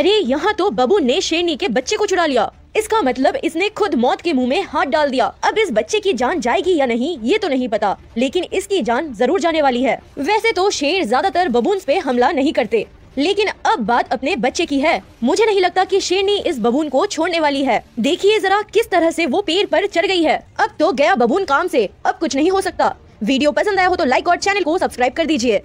अरे, यहाँ तो बबून ने शेरनी के बच्चे को चुरा लिया। इसका मतलब इसने खुद मौत के मुँह में हाथ डाल दिया। अब इस बच्चे की जान जाएगी या नहीं, ये तो नहीं पता, लेकिन इसकी जान ज़रूर जाने वाली है। वैसे तो शेर ज़्यादातर बबून पे हमला नहीं करते, लेकिन अब बात अपने बच्चे की है। मुझे नहीं लगता कि शेरनी इस बबून को छोड़ने वाली है। देखिए जरा किस तरह से वो पेड़ पर चढ़ गई है। अब तो गया बबून काम से, अब कुछ नहीं हो सकता। वीडियो पसंद आया हो तो लाइक और चैनल को सब्सक्राइब कर दीजिए।